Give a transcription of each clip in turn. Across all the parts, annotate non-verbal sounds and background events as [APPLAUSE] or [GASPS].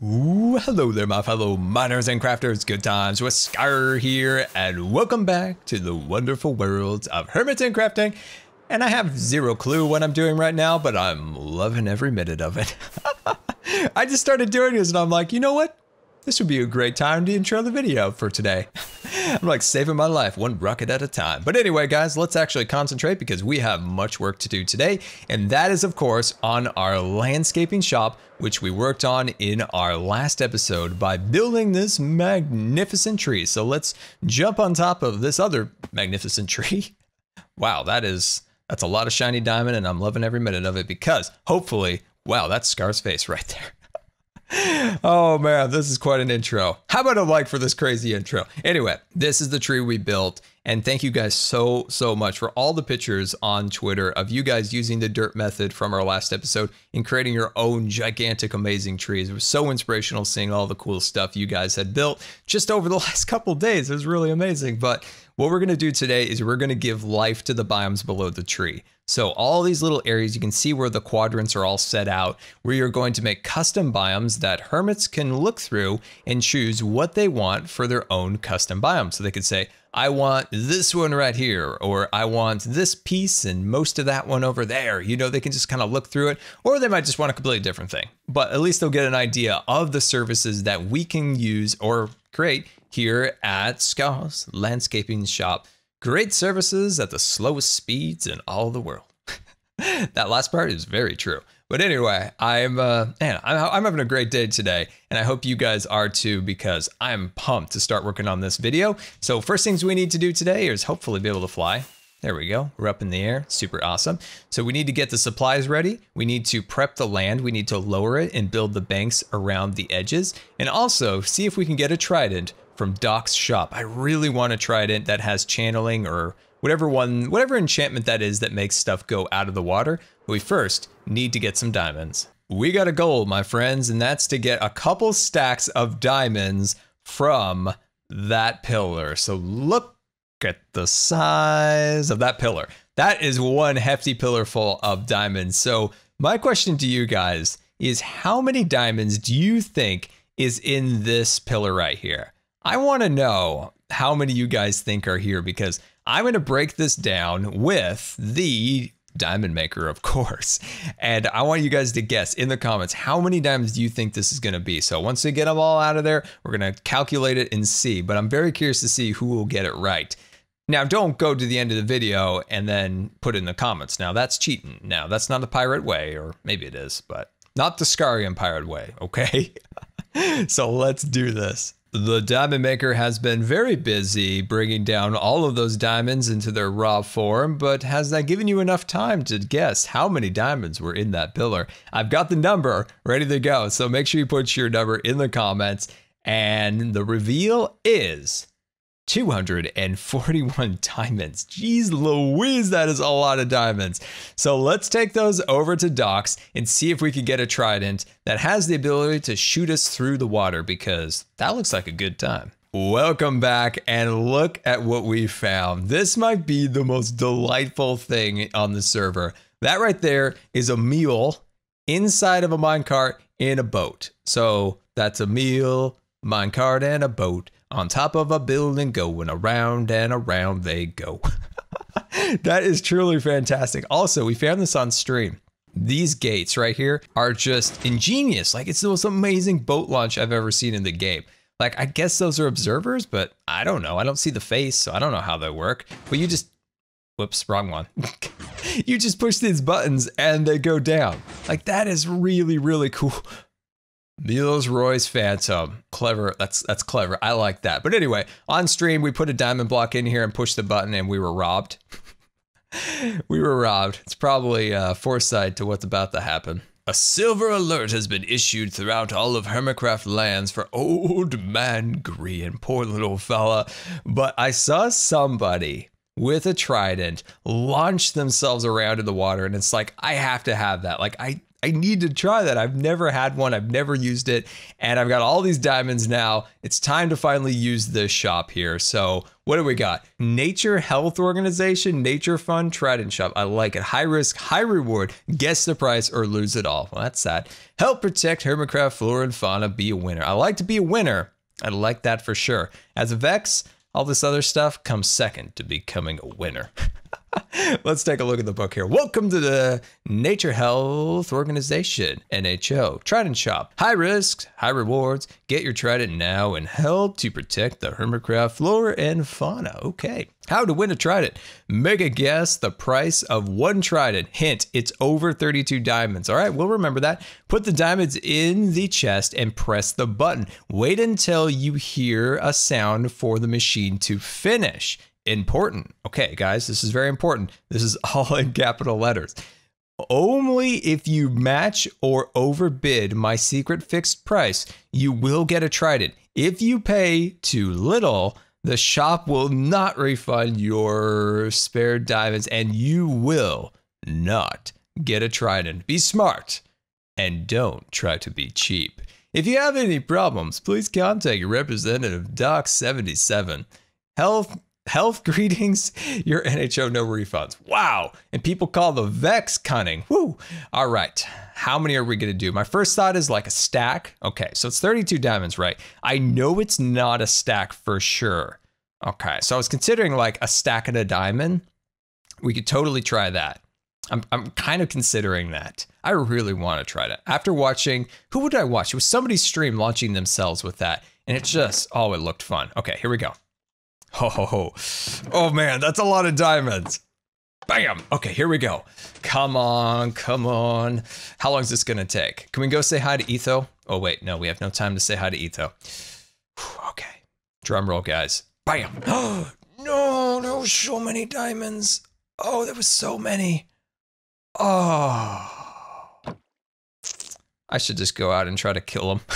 Ooh, hello there, my fellow miners and crafters. Good times with Scar here, and welcome back to the wonderful world of Hermiton Crafting. And I have zero clue what I'm doing right now, but I'm loving every minute of it. [LAUGHS] I just started doing this, and I'm like, you know what? This would be a great time to intro the video for today. [LAUGHS] I'm like saving my life one rocket at a time. But anyway, guys, let's actually concentrate because we have much work to do today. And that is, of course, on our landscaping shop, which we worked on in our last episode by building this magnificent tree. So let's jump on top of this other magnificent [LAUGHS] tree. wow, that is, that's a lot of shiny diamond and I'm loving every minute of it because hopefully, wow, that's Scar's face right there oh man, this is quite an intro. How about a like for this crazy intro? Anyway, this is the tree we built. And thank you guys so, so much for all the pictures on Twitter of you guys using the dirt method from our last episode and creating your own gigantic, amazing trees. It was so inspirational seeing all the cool stuff you guys had built just over the [LAUGHS] last couple days. It was really amazing. But what we're going to do today is we're going to give life to the biomes below the tree. So all these little areas, you can see where the quadrants are all set out, where you're going to make custom biomes that hermits can look through and choose what they want for their own custom biome. So they could say, I want this one right here, or I want this piece and most of that one over there. You know, they can just kind of look through it, or they might just want a completely different thing. But at least they'll get an idea of the services that we can use or create here at Scar's Landscaping Shop Great services at the slowest speeds in all the world. [LAUGHS] that last part is very true. But anyway, I'm uh, man, I'm, I'm having a great day today, and I hope you guys are too because I'm pumped to start working on this video. So first things we need to do today is hopefully be able to fly. There we go. We're up in the air. Super awesome. So we need to get the supplies ready. We need to prep the land. We need to lower it and build the banks around the edges. And also see if we can get a trident from Doc's shop. I really want a trident that has channeling or whatever one, whatever enchantment that is that makes stuff go out of the water. We first need to get some diamonds. We got a goal, my friends, and that's to get a couple stacks of diamonds from that pillar. So look at the size of that pillar. That is one hefty pillar full of diamonds. So my question to you guys is how many diamonds do you think is in this pillar right here? I want to know how many you guys think are here because I'm going to break this down with the diamond maker, of course. And I want you guys to guess in the comments how many diamonds do you think this is going to be. So once we get them all out of there, we're going to calculate it and see. But I'm very curious to see who will get it right. Now, don't go to the end of the video and then put in the comments. Now, that's cheating. Now, that's not the pirate way, or maybe it is, but not the Scarian pirate way, okay? [LAUGHS] so let's do this. The diamond maker has been very busy bringing down all of those diamonds into their raw form, but has that given you enough time to guess how many diamonds were in that pillar? I've got the number ready to go, so make sure you put your number in the comments. And the reveal is 241 diamonds. Jeez Louise, that is a lot of diamonds. So let's take those over to Doc's and see if we can get a trident that has the ability to shoot us through the water because that looks like a good time. Welcome back and look at what we found. This might be the most delightful thing on the server. That right there is a mule inside of a minecart in a boat. So that's a meal, minecart, and a boat on top of a building going around and around they go. [LAUGHS] that is truly fantastic. Also, we found this on stream. These gates right here are just ingenious. Like it's the most amazing boat launch I've ever seen in the game. Like I guess those are observers, but I don't know. I don't see the face, so I don't know how they work. But you just whoops, wrong one. [LAUGHS] you just push these buttons and they go down. Like that is really, really cool. Mills Royce Phantom. Clever. That's that's clever. I like that. But anyway, on stream we put a diamond block in here and pushed the button and we were robbed. [LAUGHS] we were robbed. It's probably uh, foresight to what's about to happen. A silver alert has been issued throughout all of Hermitcraft lands for Old Man Grian. Poor little fella. But I saw somebody with a trident launch themselves around in the water and it's like I have to have that. Like I I need to try that. I've never had one. I've never used it. And I've got all these diamonds now. It's time to finally use this shop here. So what do we got? Nature Health Organization, Nature Fund, Trident Shop. I like it. High risk, high reward. Guess the price or lose it all. Well, that's sad. Help protect Hermitcraft, flora, and fauna. Be a winner. I like to be a winner. I like that for sure. As a Vex, all this other stuff comes second to becoming a winner. [LAUGHS] [LAUGHS] Let's take a look at the book here. Welcome to the Nature Health Organization, NHO. Trident Shop. High risks, high rewards. Get your Trident now and help to protect the Hermitcraft flora and fauna. Okay. How to win a Trident. Make a guess the price of one Trident. Hint, it's over 32 diamonds. All right, we'll remember that. Put the diamonds in the chest and press the button. Wait until you hear a sound for the machine to finish important. Okay, guys, this is very important. This is [LAUGHS] all in capital letters. Only if you match or overbid my secret fixed price, you will get a trident. If you pay too little, the shop will not refund your spare diamonds and you will not get a trident. Be smart and don't try to be cheap. If you have any problems, please contact your representative, Doc77. Health health greetings, your NHO no refunds. Wow. And people call the Vex cunning. Woo. All right. How many are we going to do? My first thought is like a stack. Okay. So it's 32 diamonds, right? I know it's not a stack for sure. Okay. So I was considering like a stack and a diamond. We could totally try that. I'm, I'm kind of considering that. I really want to try that. After watching, who would I watch? It was somebody's stream launching themselves with that. And it just, oh, it looked fun. Okay, here we go. Ho ho ho. Oh man, that's a lot of diamonds. Bam! Okay, here we go. Come on, come on. How long is this gonna take? Can we go say hi to Etho? Oh wait, no, we have no time to say hi to Etho. Okay. Drum roll, guys. Bam! [GASPS] no, there was so many diamonds. Oh, there was so many. Oh. I should just go out and try to kill him. [LAUGHS]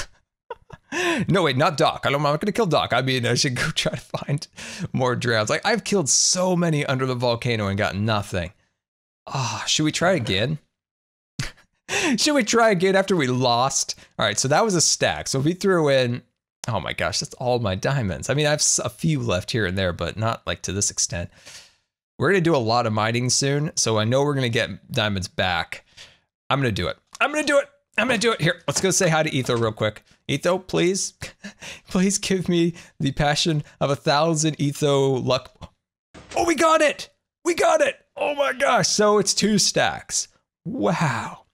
no, wait, not Doc. I don't, I'm not going to kill Doc. I mean, I should go [LAUGHS] try to find more drowns. Like, I've killed so many under the volcano and got nothing. Ah, oh, should we try again? [LAUGHS] should we try again after we lost? All right, so that was a stack. So we threw in, oh my gosh, that's all my diamonds. I mean, I have a few left here and there, but not like to this extent. We're going to do a lot of mining soon, so I know we're going to get diamonds back. I'm going to do it. I'm going to do it. I'm gonna do it here. Let's go say hi to Etho real quick. Etho, please, [LAUGHS] please give me the passion of a thousand Etho luck. Oh, we got it! We got it! Oh my gosh! So it's two stacks. Wow,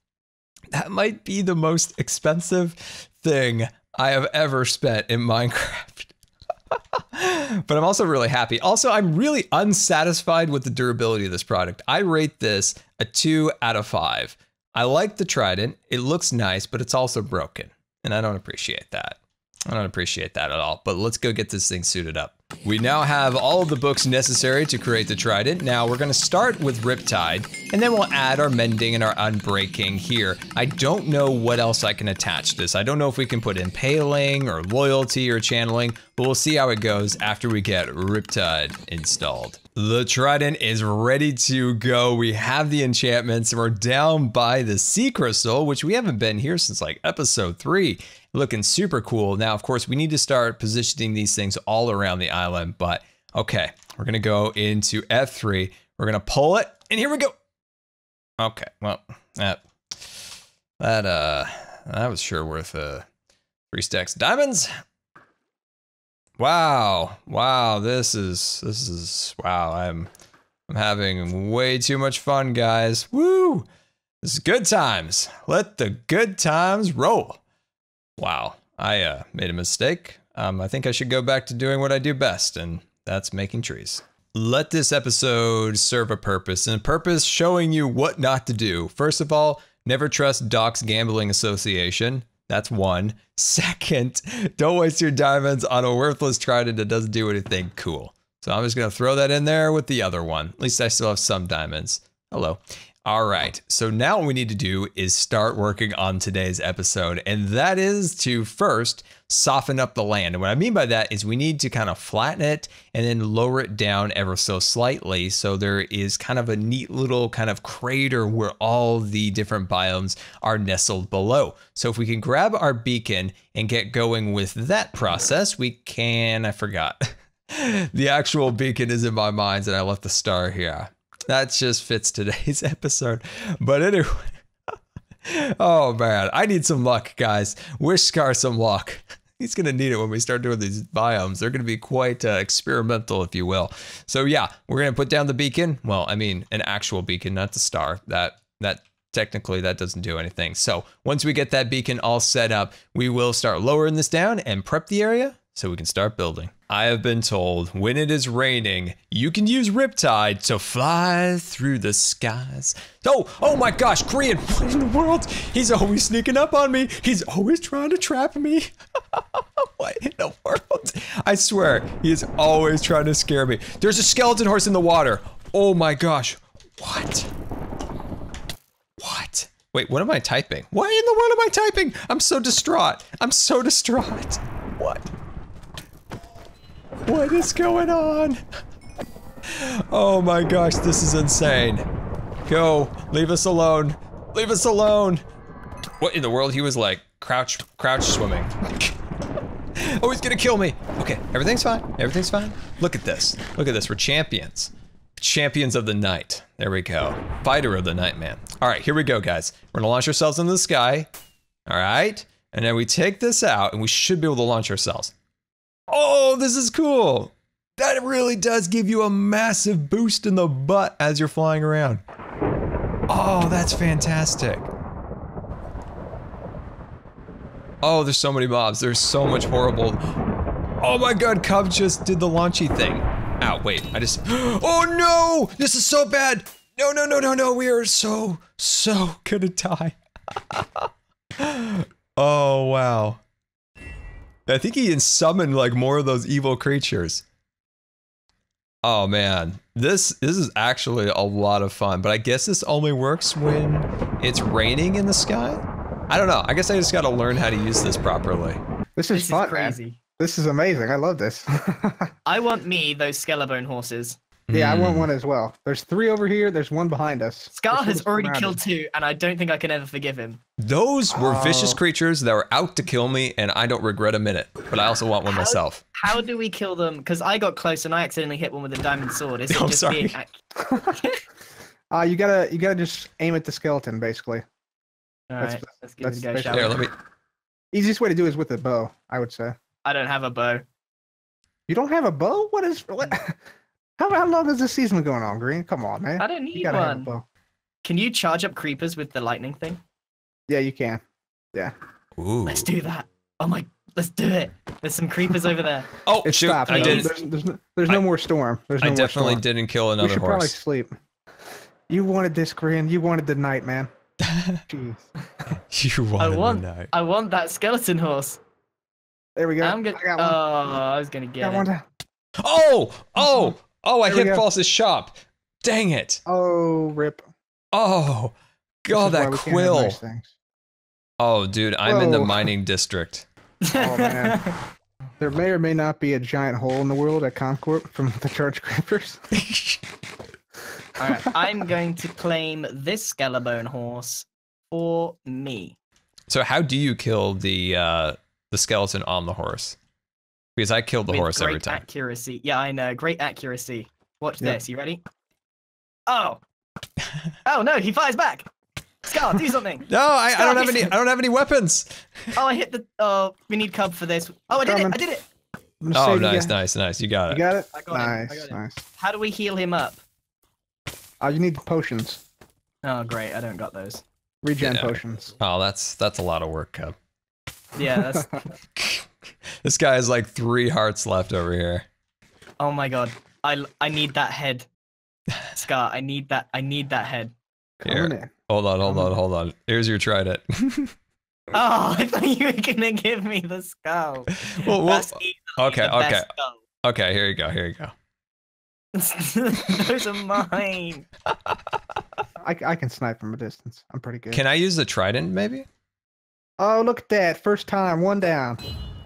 that might be the most expensive thing I have ever spent in Minecraft. [LAUGHS] but I'm also really happy. Also, I'm really unsatisfied with the durability of this product. I rate this a two out of five. I like the Trident. It looks nice, but it's also broken. And I don't appreciate that. I don't appreciate that at all. But let's go get this thing suited up. We now have all of the books necessary to create the trident. Now we're gonna start with Riptide, and then we'll add our mending and our unbreaking here. I don't know what else I can attach this. I don't know if we can put impaling or loyalty or channeling, but we'll see how it goes after we get Riptide installed. The trident is ready to go. We have the enchantments. We're down by the sea crystal, which we haven't been here since like episode three. Looking super cool. Now, of course, we need to start positioning these things all around the island, but okay, we're gonna go into F3. We're gonna pull it, and here we go. Okay, well, that, that, uh, that was sure worth, uh, three stacks of diamonds. Wow. Wow. This is, this is, wow. I'm, I'm having way too much fun, guys. Woo. This is good times. Let the good times roll. Wow. I uh, made a mistake. Um, I think I should go back to doing what I do best, and that's making trees. Let this episode serve a purpose, and a purpose showing you what not to do. First of all, never trust Doc's Gambling Association. That's one. Second, don't waste your diamonds on a worthless trident that doesn't do anything cool. So I'm just going to throw that in there with the other one. At least I still have some diamonds. Hello. All right. So now what we need to do is start working on today's episode. And that is to first soften up the land. And what I mean by that is we need to kind of flatten it and then lower it down ever so slightly. So there is kind of a neat little kind of crater where all the different biomes are nestled below. So if we can grab our beacon and get going with that process, we can, I forgot. [LAUGHS] the actual beacon is in my mind and I left the star here that just fits today's [LAUGHS] episode. But anyway, [LAUGHS] oh man, I need some luck, guys. Wish Scar some luck. [LAUGHS] He's gonna need it when we start doing these biomes. They're gonna be quite uh, experimental, if you will. So yeah, we're gonna put down the beacon. Well, I mean, an actual beacon, not the star. That that technically that doesn't do anything. So once we get that beacon all set up, we will start lowering this down and prep the area so we can start building. I have been told when it is raining, you can use Riptide to fly through the skies. Oh, oh my gosh, Grian, [LAUGHS] what in the world? He's always sneaking up on me. He's always trying to trap me. [LAUGHS] what in the world? I swear, he is always trying to scare me. There's a skeleton horse in the water. Oh my gosh. What? What? Wait, what am I typing? Why in the world am I typing? I'm so distraught. I'm so distraught. What? What is going on? Oh my gosh, this is insane. Go, leave us alone. Leave us alone. What in the world? He was like crouch, crouch swimming. [LAUGHS] oh, he's gonna kill me. Okay, everything's fine. Everything's fine. Look at this. Look at this. We're champions. Champions of the night. There we go. Fighter of the night, man. All right, here we go, guys. We're gonna launch ourselves into the sky. All right. And then we take this out and we should be able to launch ourselves. Oh, this is cool. That really does give you a massive boost in the butt as you're flying around. Oh, that's fantastic. Oh, there's so many mobs. There's so much horrible. Oh my god, Cub just did the launchy thing. Ow, wait, I just. [GASPS] Oh no! This is so bad! No, no, no, no, no. We are so, so gonna die. [LAUGHS] oh, wow. I think he can summon like more of those evil creatures. Oh man, this this is actually a lot of fun, but I guess this only works when it's raining in the sky. I don't know. I guess I just got to learn how to use this properly. This is This fun, is crazy. man. This is amazing. I love this. [LAUGHS] I want me those Skelebone horses. Yeah, I want Hmm. one as well. There's three over here. There's one behind us. Scar This has already surrounded. killed two, and I don't think I can ever forgive him. Those were vicious Oh. creatures that were out to kill me, and I don't regret a minute. But I also want one How- myself. How do we kill them? Because I got close and I accidentally hit one with a diamond sword. Is it [LAUGHS] I'm just sorry. being [LAUGHS] Uh, you gotta you gotta just aim at the skeleton, basically. All That's- right, let's give it a that's go, shall Here, let me. Easiest way to do is with a bow, I would say. I don't have a bow. You don't have a bow? What is what? [LAUGHS] How, how long is this season going on, Grian? Come on, man. I don't need gotta have a one. Can you charge up creepers with the lightning thing? Yeah, you can. Ooh. Let's do that. Oh my, let's do it. There's some creepers over there. [LAUGHS] Oh It's shoot! stopped. I No, did. There's, there's, no, there's no more storm. There's no more. I more definitely storm. didn't kill another We another should probably sleep. You wanted this, Grian. You wanted the night, man. [LAUGHS] Jeez. you wanted want- the night. I want that skeleton horse. There we go. I'm gonna. I got Oh, one. I was gonna get got it. one down. Oh! Oh! Mm-hmm. Oh! I There hit go. False's shop. Dang it! Oh, rip. Oh! God, that we can't have quill. nice. Oh, dude, I'm in the mining district. Oh, man. [LAUGHS] There may or may not be a giant hole in the world at Concorp from the charge creepers. [LAUGHS] All right, I'm going to claim this Skelebone horse for me. So how do you kill the uh the skeleton on the horse? Because I killed the with horse great every time. accuracy. Yeah, I know. Great accuracy. Watch Yep. this. You ready? Oh. [LAUGHS] oh no, he fires back. Scar, do something. [LAUGHS] No, I, I don't have any I don't have any weapons. Oh, I hit the. Oh, we need Cub for this. Oh, I did it. I did it. Oh, save you nice, guys. nice, nice. You got it. You got it? I got him, I nice, got him. nice. How do we heal him up? Oh, you need potions. Oh, great. I don't got those. Regen Yeah. potions. Oh, that's that's a lot of work, Cub. Yeah, that's. [LAUGHS] [LAUGHS] This guy has like three hearts left over here. oh my god. I I need that head. Scar, I need that. I need that head. Coming in. Hold on, hold on, hold on. Here's your trident. [LAUGHS] Oh, I thought you were gonna give me the skull. [LAUGHS] well, well, okay, the okay. skull. okay. Here you go. Here you go. Those are mine. I, I can snipe from a distance. I'm pretty good. Can I use the trident maybe? oh, look at that! First time, one down,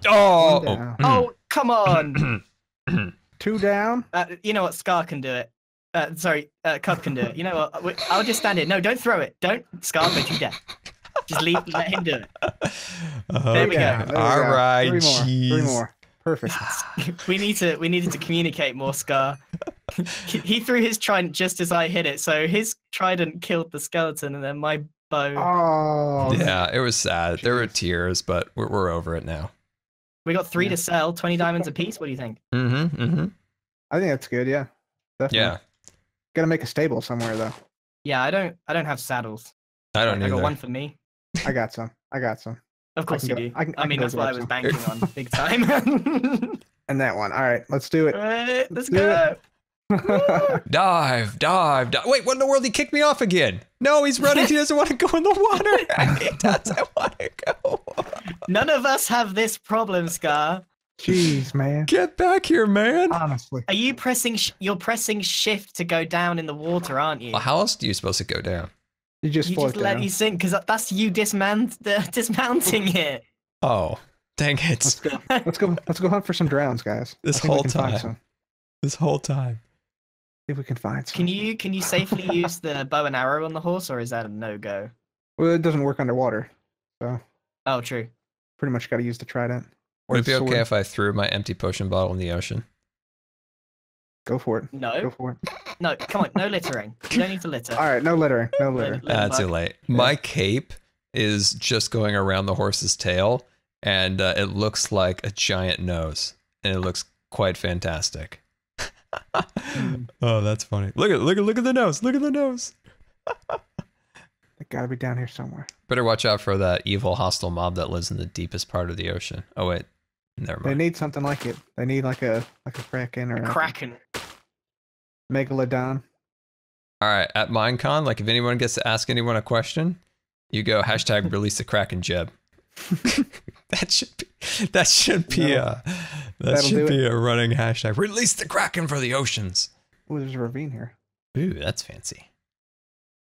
Oh, One down. Oh, come on. [CLEARS THROAT] two down. Uh, you know what? Scar can do it. Uh, sorry, uh, Cub can do it. You know what? I'll just stand it. No, don't throw it. Don't. Scar, don't you dare. Just leave. Let him do it. There we go. Yeah, there we All go. right, Three more. Three more. Perfect. [LAUGHS] we need to. We needed to communicate more, Scar. he threw his trident just as I hit it, so his trident killed the skeleton, and then my bow. Oh. Yeah, it was sad. There were tears, but we're, we're over it now. We got three Yeah. to sell, twenty diamonds apiece. What do you think? Mm-hmm. Mm-hmm. I think that's good. Yeah. Definitely. Yeah. Gotta make a stable somewhere though. Yeah, I don't. I don't have saddles. I don't I either. got one for me. I got some. I got some. Of course you go- do. I can- I I mean, that's what I was some. banking on [LAUGHS] big time. [LAUGHS] And that one. All right. Let's do it. Alright, let's do it. go. [LAUGHS] Dive, dive, dive. Wait, what in the world? He kicked me off again. No, he's running. He doesn't want to go in the water. he doesn't want to go. None of us have this problem, Scar. Jeez, man. Get back here, man. Honestly. Are you pressing? Sh- you're pressing shift to go down in the water, aren't you? Well, how else do you supposed to go down? You just you just let down. you sink because that's you dismount [LAUGHS] dismounting it. Oh, dang Let's it. go. [LAUGHS] Let's go. Let's go hunt for some drowns, guys. This I think we whole time. This whole time. See if we can find some. Can you can you safely use the bow and arrow on the horse, or is that a no go? Well, it doesn't work underwater, so Oh, true. Pretty much got to use the trident. Or Would it the be okay if I threw my empty potion bottle in the ocean? Go for it. No. Go for it. no, come on, no littering. You don't need to litter. All right. No littering. No Let- littering. let him Ah, too late. My cape is just going around the horse's tail, and uh, it looks like a giant nose, and it looks quite fantastic. [LAUGHS] oh, that's funny. Look at look at look at the nose. Look at the nose. [LAUGHS] They got to be down here somewhere. Better watch out for that evil hostile mob that lives in the deepest part of the ocean. Oh wait, never mind. They need something like it. They need like a like a kraken or a Kraken. megalodon. All right, at Minecon, like if anyone gets to ask anyone a question, you go hashtag release the Kraken Jeb. [LAUGHS] that should be that should be That'll- a that should do be a running hashtag. Release the Kraken for the oceans. Oh, there's a ravine here. Ooh, that's fancy.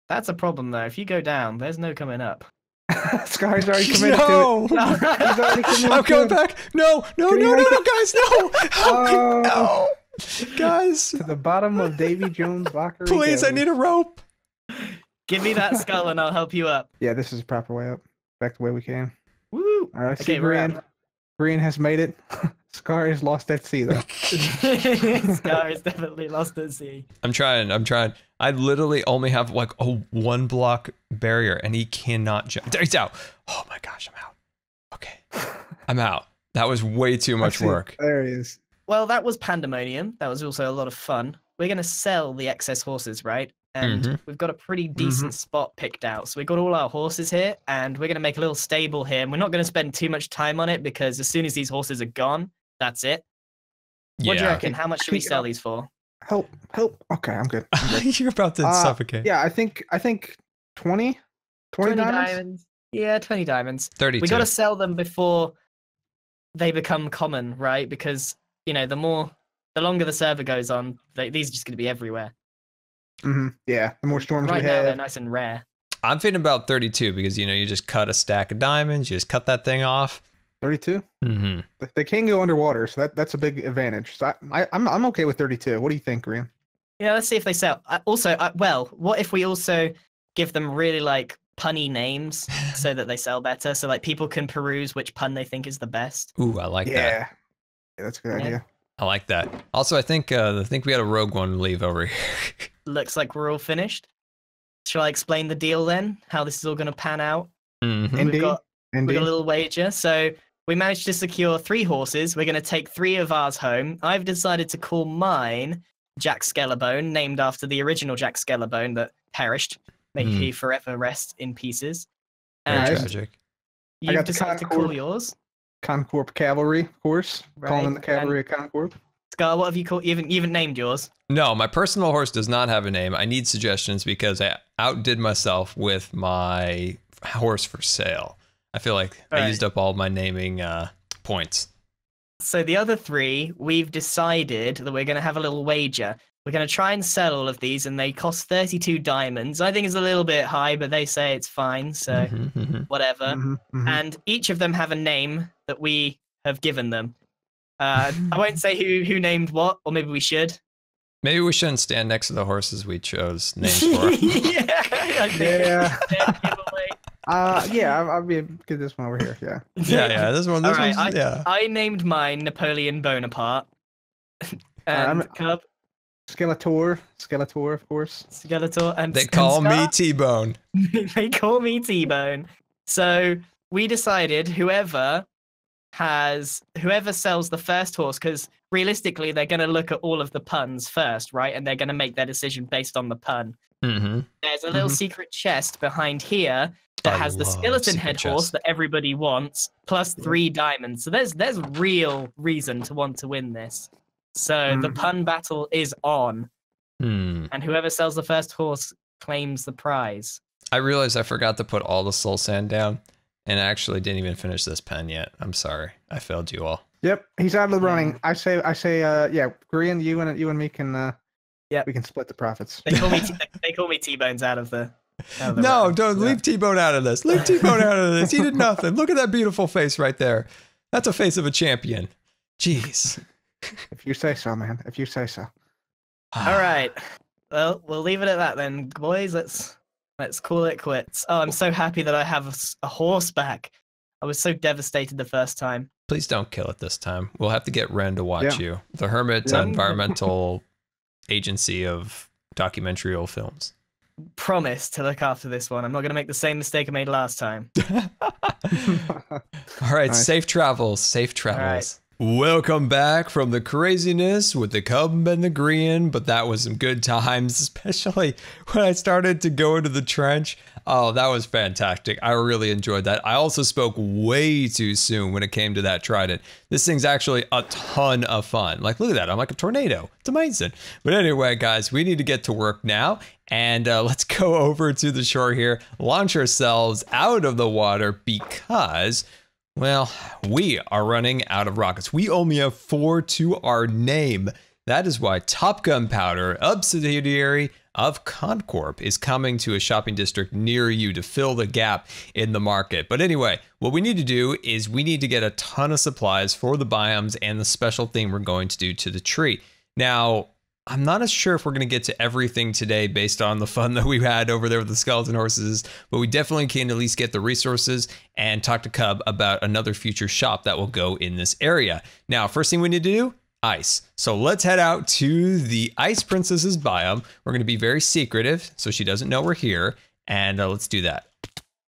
That's a problem though. If you go down, there's no coming up. [LAUGHS] Sky's already [LAUGHS] committed no, to it. [LAUGHS] He's already committed I'm going back. No, no, Can no, no, no, guys, no. Oh. no, um, guys, To the bottom of Davy Jones' locker. please, I need a rope. Give me that skull and I'll help you up. Yeah, this is the proper way up. Back the way we came. Woo! All right, see, Okay, we're Grian. Grian has made it. Scar is lost at sea, though. [LAUGHS] [LAUGHS] Scar is definitely lost at sea. I'm trying. I'm trying. I literally only have like a one block barrier, and he cannot jump. There, He's out. Oh my gosh, I'm out. Okay, I'm out. That was way too much work. There he is. Well, that was pandemonium. That was also a lot of fun. We're going to sell the excess horses, right? And Mhm. we've got a pretty decent spot picked out. So we've got all our horses here, and we're going to make a little stable here. And we're not going to spend too much time on it because as soon as these horses are gone, that's it. What do you Yeah, reckon? How much should we sell uh, these for? Help! Help! Okay, I'm good. I'm good. [LAUGHS] you're about to Uh, suffocate. yeah, I think I think 20? 20, diamonds? Yeah, 20 diamonds. Thirty. We got to sell them before they become common, right? Because, you know, the more, the longer the server goes on, they, these are just going to be everywhere. hmm Yeah, the more storms Right we now, they're nice and rare. I'm feeling about thirty-two because you know you just cut a stack of diamonds, you just cut that thing off. 32. Mm-hmm. They- They can go underwater, so that, that's a big advantage. So I, I, I'm I'm okay with 32. What do you think, Grian? Yeah, let's see if they sell. Uh, also, uh, well, what if we also give them really like punny names [LAUGHS] so that they sell better? So like people can peruse which pun they think is the best. Ooh, I like yeah. that. yeah, that's a good Yeah. idea. I like that. Also, I think uh, I think we had a rogue one leave over here. [LAUGHS] Looks like we're all finished. Shall I explain the deal then? How this is all going to pan out? Mhm. Indeed. We've got we Indeed. got a little wager. So we managed to secure three horses. We're going to take three of ours home. I've decided to call mine Jack Skellabone, named after the original Jack Skellabone that perished. May Hmm. he forever rest in pieces. Very And Nice. tragic. you've got the decided to call yours. Concorp Cavalry, of course. Calling the Cavalry a Concorp. Scar, what have you called? You haven't, you haven't named yours. No, my personal horse does not have a name. I need suggestions because I outdid myself with my horse for sale. I feel like I Alright. used up all my naming uh, points. So the other three, we've decided that we're going to have a little wager. We're going to try and sell all of these, and they cost 32 diamonds. I think it's a little bit high, but they say it's fine, so Mhm, mhm. whatever. Mhm, mhm. And each of them have a name that we have given them. Uh, I won't say who who named what, or maybe we should. Maybe we shouldn't stand next to the horses we chose names for. [LAUGHS] yeah, Yeah. [LAUGHS] fair giveaway. Uh, yeah, I'll, I'll be get this one over here. Yeah. [LAUGHS] yeah, yeah. This one, this All right, one's, yeah. I named mine Napoleon Bonaparte. [LAUGHS] I'm- and Cub, Skeletor, Skeletor, of course. Skeletor, and They and call me T-Bone. [LAUGHS] they call me T-Bone. So we decided whoever has whoever sells the first horse, because realistically they're going to look at all of the puns first, right? And they're going to make their decision based on the pun. Mm-hmm. There's a little Mhm. secret chest behind here that I has the skeleton secret head horse that everybody wants, plus three diamonds. So there's there's real reason to want to win this. So the Mhm. pun battle is on, Hmm. and whoever sells the first horse claims the prize. I realized I forgot to put all the soul sand down, and I actually didn't even finish this pen yet. I'm sorry. I failed you all. Yep, he's out of the running. I say, I say, uh, yeah, Grian, you and you and me can, uh, Yep. we can split the profits. They call me T- [LAUGHS] they call me T-Bones out of the. out of the No, running. don't Yeah. leave T-Bone out of this. Leave T-Bone out of this. He did [LAUGHS] nothing. Look at that beautiful face right there. That's a face of a champion. Jeez. If you say so, man. If you say so. All right. Well, we'll leave it at that then, boys. Let's let's call it quits. Oh, I'm so happy that I have a, horse back. I was so devastated the first time. Please don't kill it this time. We'll have to get Ren to watch Yeah. you. The Hermit Yeah. Environmental [LAUGHS] Agency of Documentary Films. Promise to look after this one. I'm not going to make the same mistake I made last time. [LAUGHS] [LAUGHS] All right, Nice. safe travels. Safe travels. Welcome back from the craziness with the Cub and the Grian, but that was some good times, especially when I started to go into the trench. Oh, that was fantastic. I really enjoyed that. I also spoke way too soon when it came to that trident. This thing's actually a ton of fun. Like, look at that. I'm like a tornado. It's amazing. But anyway, guys, we need to get to work now. And uh, [LAUGHS] let's go over to the shore here, launch ourselves out of the water because well, we are running out of rockets. We only have four to our name. That is why Top Gun Powder, subsidiary of Concorp, is coming to a shopping district near you to fill the gap in the market. But anyway, what we need to do is we need to get a ton of supplies for the biomes and the special thing we're going to do to the tree. Now, I'm not as sure if we're going to get to everything today based on the fun [LAUGHS] that we had over there with the skeleton horses, but we definitely can at least get the resources and talk to Cub about another future shop that will go in this area. Now, first thing we need to do ice. So let's head out to the Ice Princess's biome. We're going to be very secretive so she doesn't know we're here, and uh, let's do that.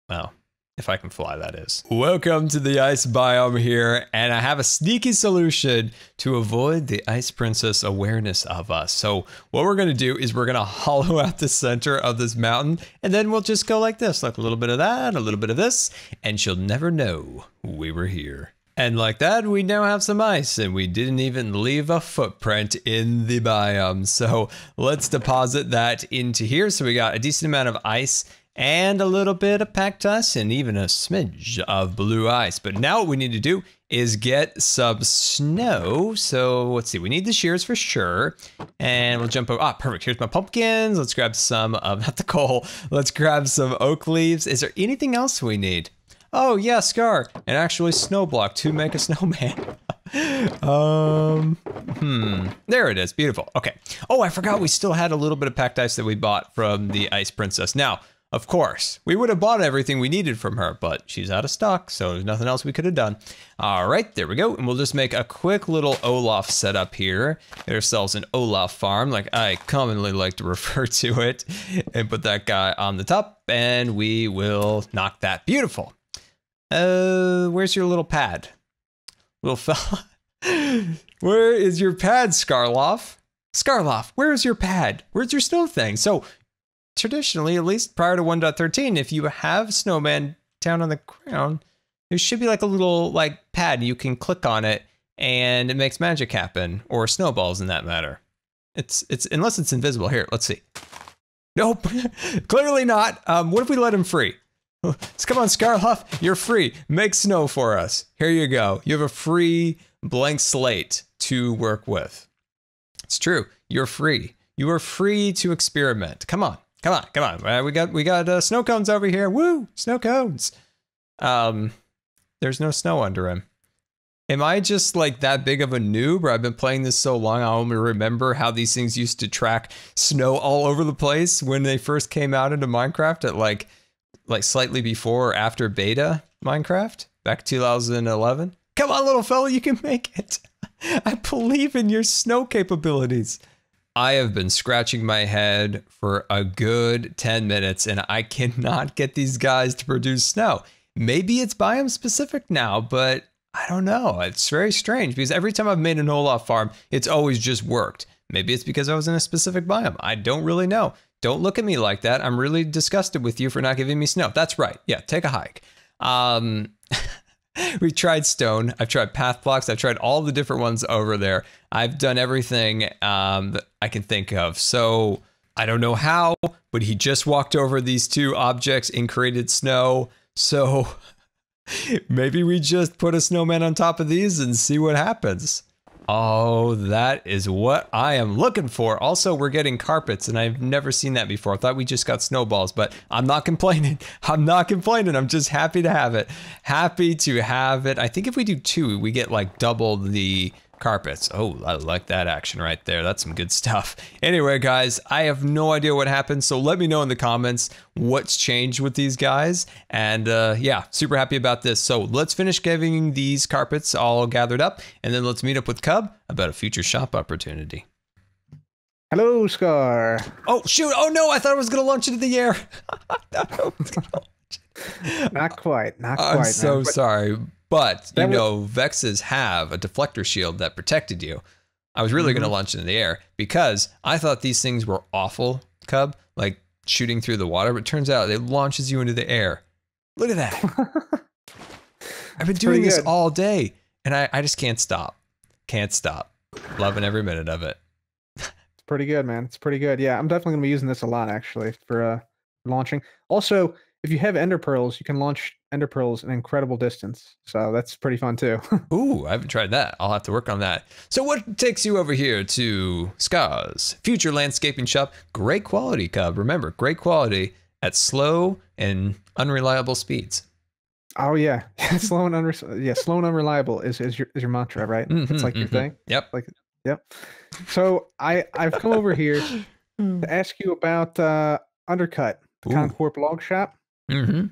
Well, if I can fly, that is. Welcome to the ice biome here, and I have a sneaky solution to avoid the ice princess awareness of us. So, what we're gonna do is we're gonna [LAUGHS] hollow out the center of this mountain, and then we'll just go like this, like a little bit of that, a little bit of this, and she'll never know we were here. And like that, we now have some ice, and we didn't even leave a footprint in the biome. So let's deposit that into here. So we got a decent amount of ice and a little bit of pactus and even a smidge of blue ice. But now what we need to do is get some snow. So let's see, we need the shears for sure. And we'll jump over. Ah, perfect. Here's my pumpkins. Let's grab some of, [LAUGHS] not the coal, let's grab some oak leaves. Is there anything else we need? Oh yeah, Scar, and actually Snowblock to make a [LAUGHS] snowman. um, hmm, there it is, beautiful. Okay. Oh, I forgot we still had a little bit of packed ice that we bought from the Ice Princess. Now, of course, we would have bought everything we needed from her, but she's out of stock, so there's nothing else we could have done. All right, there we go, and we'll just make a quick little Olaf setup here. Get ourselves an Olaf farm, like I commonly like to [LAUGHS] refer to it, and put that guy on the top, and we will knock that beautiful. Uh, where's your little pad? Little fella. [LAUGHS] Where is your pad, Skarloff? Skarloff, where is your pad? Where's your snow thing? So, traditionally, at least prior to 1.13, if you have snowman down on the ground, there should be like a little like pad you can click on it and it makes magic happen or snowballs in that matter. It's it's unless it's invisible. Here, let's see. Nope, [LAUGHS] clearly not. Um, what if we let him free? Come on, Skarloff. You're free. Make snow for us. Here you go. You have a free blank slate to work with. It's true. You're free. You are free to experiment. Come on, come on, come on. Uh, we got we got uh, snow cones over here. Woo, snow cones. Um, there's no snow under him. Am I just like that big of a noob, or I've been playing this so long I only remember how these things used to track snow all over the place when they first came out into Minecraft at like like slightly before or after beta Minecraft back 2011? Come on, little fella, you can make it. [LAUGHS] I believe in your snow capabilities. I have been scratching my head for a good 10 minutes and I cannot get these guys to produce snow. Maybe it's biome specific now, but I don't know. It's very strange because every time I've made an Olaf farm, it's always just worked. Maybe it's because I was in a specific biome. I don't really know. Don't look at me like that. I'm really disgusted with you for not giving me snow. That's right. Yeah, take a hike. Um, [LAUGHS] we tried stone. I've tried path blocks. I've tried all the different ones over there. I've done everything um, that I can think of. So I don't know how, but he just walked over these two objects and created snow. So [LAUGHS] maybe we just put a snowman on top of these and see what happens. Oh, that is what I am looking for. Also, we're getting carpets, and I've never seen that before. I thought we just got snowballs, but I'm not [LAUGHS] complaining. I'm not complaining. I'm just happy to have it. Happy to have it. I think if we do two, we get like double the carpets. Oh, I like that action right there. That's some good stuff. Anyway, guys, I have no idea what happened, so let me know in the comments what's changed with these guys. And uh, yeah, super happy about this. So let's finish getting these carpets all gathered up, and then let's meet up with Cub about a future shop opportunity. Hello, Scar. Oh, shoot. Oh, no, I thought I was going to launch into the air. [LAUGHS] not quite. Not quite. I'm so man. Sorry. But you know, Vexes have a deflector shield that protected you. I was really going to launch into the air because I thought these things were awful, Cub, like shooting through the water. But it turns out it launches you into the air. Look at that. [LAUGHS] I've been doing this all day, and I, I just can't stop. Can't stop. Loving every minute of it. It's pretty good, man. It's pretty good. Yeah, I'm definitely gonna be using this a lot actually for uh launching. Also, if you have ender pearls, you can launch ender pearls an incredible distance. So that's pretty fun too. [LAUGHS] Ooh, I haven't tried that. I'll have to work on that. So, what takes you over here to Scars Future Landscaping Shop? Great quality, Cub. Remember, great quality at slow and unreliable speeds. oh yeah, [LAUGHS] slow and unre- yeah, slow and unreliable is is your is your mantra, right? Mhm, It's like your mhm. thing. Yep. Like Yep. So I I've come over here [LAUGHS] to ask you about uh Undercut, the Ooh. Concorp log shop. Mm-hmm.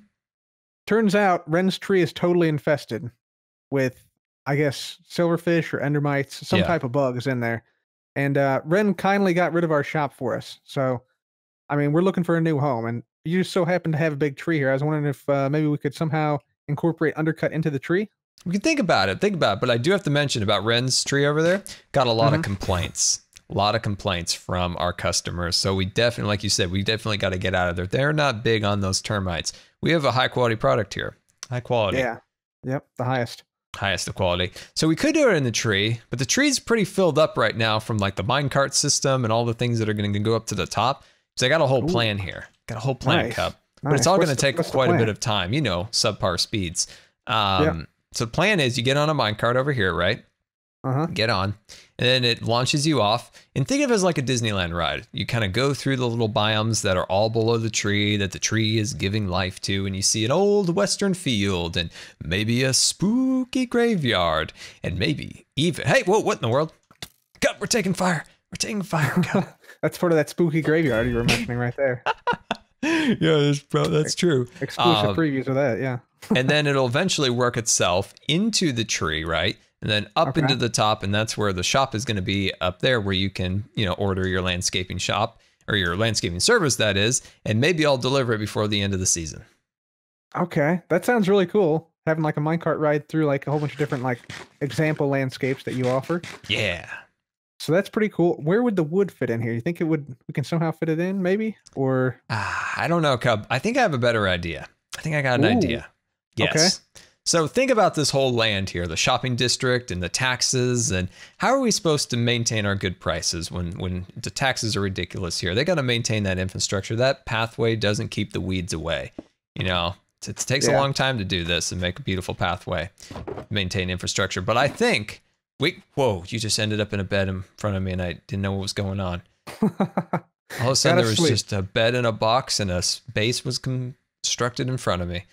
Turns out Ren's tree is totally infested with, I guess, silverfish or endermites, some Yeah. type of bugs in there. And uh, Ren kindly got rid of our shop for us. So, I mean, we're looking for a new home, and you just so happen to have a big tree here. I was wondering if uh, maybe we could somehow incorporate undercut into the tree. We can think about it. Think about it. But I do have to mention about Ren's tree over there. Got a lot of Mhm. complaints. A lot of complaints from our customers. So we definitely, like you said, we definitely got to get out of there. They're not big on those termites. We have a high quality product here. High quality. Yeah. Yep. The highest. highest of quality. So we could do it in the tree, but the tree's pretty filled up right now from like the minecart system and all the things that are going to go up to the top. So I got a whole Ooh. plan here. Got a whole plan, Nice. Cub. But it's all going to take quite a bit of time, you know, subpar speeds. Um, So the plan is you get on a minecart over here, right? Uh-huh. Get on, and then it launches you off. And think of it as like a Disneyland ride. You kind of go through the little biomes that are all below the tree that the tree is giving life to, and you see an old western field and maybe a spooky graveyard, and maybe even hey, whoa, what in the world? God, we're taking fire. We're taking fire. [LAUGHS] That's part of that spooky graveyard you were mentioning right there. [LAUGHS] yeah, that's, bro, that's true. Exclusive Um, previews of that, yeah. and then it'll eventually work itself into the tree, right? And then up Okay. into the top, and that's where the shop is going to be up there, where you can, you know, order your landscaping shop or your landscaping service, that is, and maybe I'll deliver it before the end of the season. Okay, that sounds really cool. Having like a minecart ride through like a whole bunch of different like example landscapes that you offer. Yeah. So that's pretty cool. Where would the wood fit in here? You think it would? We can somehow fit it in, maybe? Or Ah, I don't know, Cub. I think I have a better idea. I think I got an Ooh. idea. Yes. So think about this whole land here, the shopping district and the taxes, and how are we supposed to maintain our good prices when when the taxes are ridiculous here? They got to maintain that infrastructure. That pathway doesn't keep the weeds away. You know, it, takes a long time to do this and make a beautiful pathway, maintain infrastructure. But I think Wait, whoa, you just ended up in a bed in front of me and I didn't know what was going on. [LAUGHS] All of a sudden, there was sleep. just a bed in a box and a base was constructed in front of me.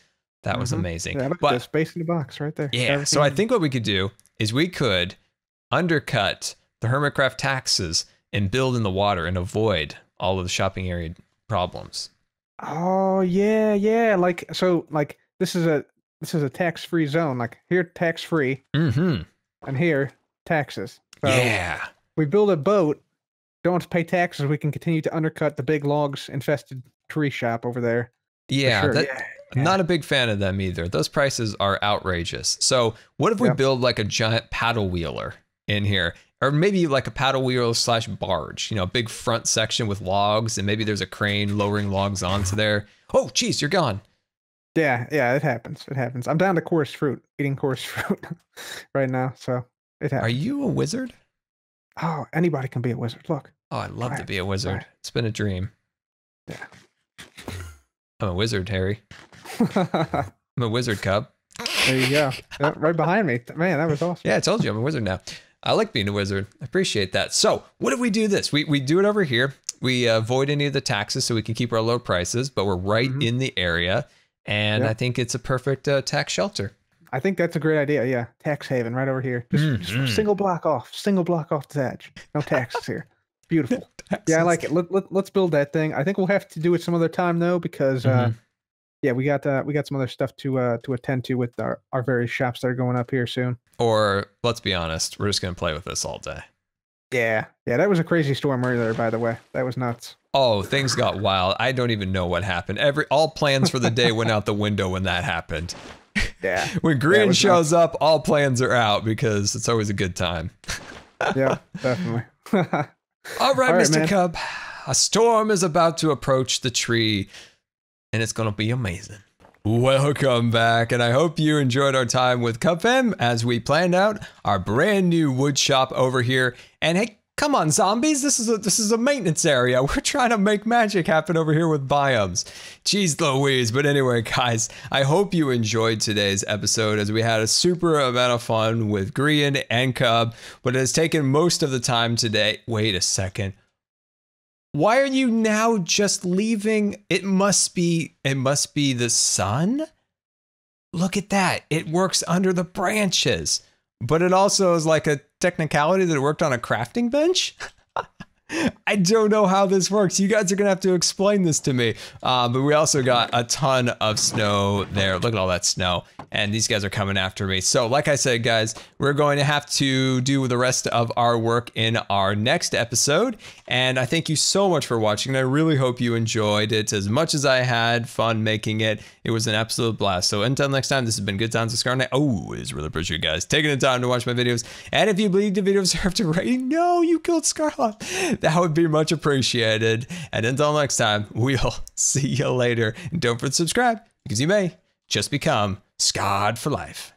That was Mhm. amazing. yeah, but space in the box right there. yeah, so I think what we could do is we could undercut the Hermitcraft taxes and build in the water and avoid all of the shopping area problems. Oh yeah, yeah. Like so, like this is a this is a tax free zone. Like here, tax free, Mm-hmm. and here, taxes. So yeah. we build a boat. Don't have to pay taxes. We can continue to undercut the big logs infested tree shop over there. Yeah, sure. that, yeah. Not a big fan of them either. Those prices are outrageous. So, what if we Yeah. build like a giant paddle wheeler in here? Or maybe like a paddle wheel slash barge, you know, a big front section with logs, and maybe there's a crane lowering logs onto there. Oh, geez, you're gone. Yeah, yeah, it happens. It happens. I'm down to chorus fruit, eating chorus [LAUGHS] fruit right now. So it happens. Are you a wizard? Oh, anybody can be a wizard. Look. Oh, I'd love to Right, be a wizard. right. It's been a dream. Yeah. I'm a wizard, Harry. [LAUGHS] I'm a wizard, Cub. There you go. [LAUGHS] Right behind me. Man, that was awesome. Yeah, I told you I'm a wizard now. I like being a wizard. I appreciate that. So, what if we do this? We we do it over here. We uh, avoid any of the taxes so we can keep our low prices, but we're right Mhm. in the area, and Yep. I think it's a perfect uh, tax shelter. I think that's a great idea. Yeah, tax haven right over here. Just, just a Mhm. single block off. Single block off the edge. No taxes here. Beautiful. [LAUGHS] Yeah, I like it. Let, let, let's build that thing. I think we'll have to do it some other time though, because uh, Mhm. yeah, we got uh, we got some other stuff to uh, to attend to with our, our various shops that are going up here soon. Or let's be honest, we're just gonna play with this all day. Yeah, yeah, that was a crazy storm earlier. By the way, that was nuts. Oh, things got wild. I don't even know what happened. Every all plans for the day went out the window when that happened. [LAUGHS] Yeah, [LAUGHS] When Grian was shows up, all plans are out because it's always a good time. yeah, [LAUGHS] definitely. All right, All right, Mr. man. Cub. A storm is about to approach the tree, and it's going to be amazing. Welcome back, and I hope you enjoyed our time with Cubfan as we planned out our brand new wood shop over here. And hey, come on, zombies! This is a this is a maintenance area. [LAUGHS] We're trying to make magic happen over here with biomes. Jeez Louise! But anyway, guys, I hope you enjoyed today's episode as we had a super amount of fun with Grian and Cub. But it has taken most of the time today. Wait a second. Why are you now just leaving? It must be it must be the sun. Look at that. It works under the branches. But it also is like a technicality that it worked on a crafting bench. [LAUGHS] I don't know how this works. You guys are gonna have to explain this to me. Uh, but we also got a ton of snow there. Look at all that snow, and these guys are coming after me. So, like I said, guys, we're going to have to do the rest of our work in our next episode. And I thank you so much for watching. I really hope you enjoyed it as much as I had fun making it. It was an absolute blast. So until next time, this has been Good Times with Scarlet. I always really appreciate you guys taking the time to watch my videos. And if you believe the video deserved a rating, no, you killed Scarlet. [LAUGHS] That would be much appreciated. And until next time, we'll [LAUGHS] see you later. And don't forget to subscribe because you may just become scarred for life.